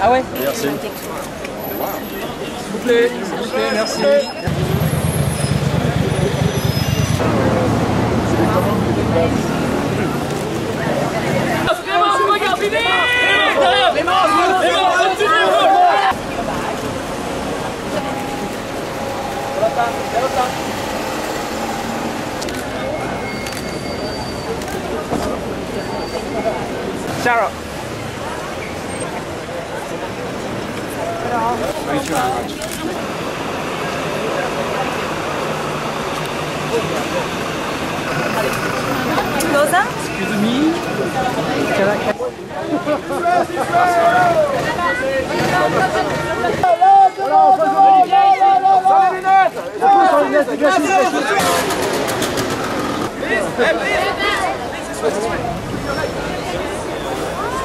Ah ouais Merci. S'il vous plaît, s'il vous plaît, merci. Sarah. Thank you very much. Cosa? Excuse me. Can I,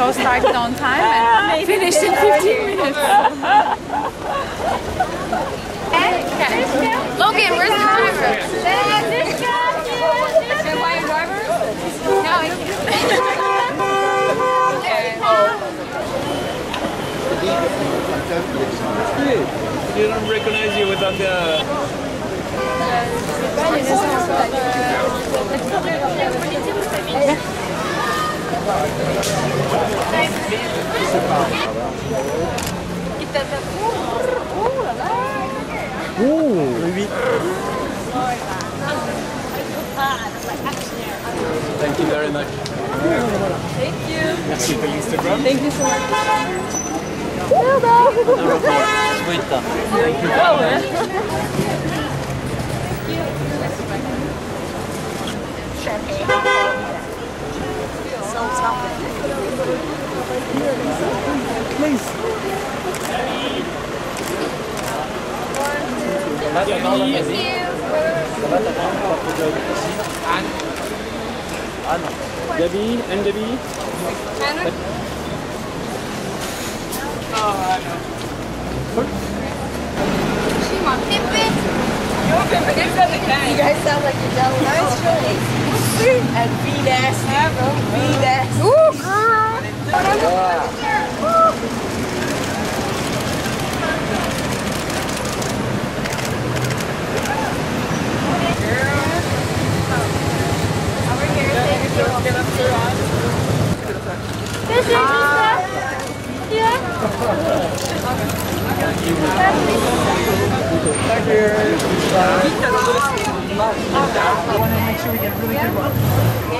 Show started on time and finished in 15 minutes. Logan, where's the driver? Why a driver? No, you don't recognize you without the... Thank you very much. Thank you. Merci for Instagram. Thank you so much. Sweet. Thank you. Debbie and Debbie. You guys sound like you're jealous. Nice choice. And be nasty. Be nasty. Ooh, girl. I want to make sure we get really good one.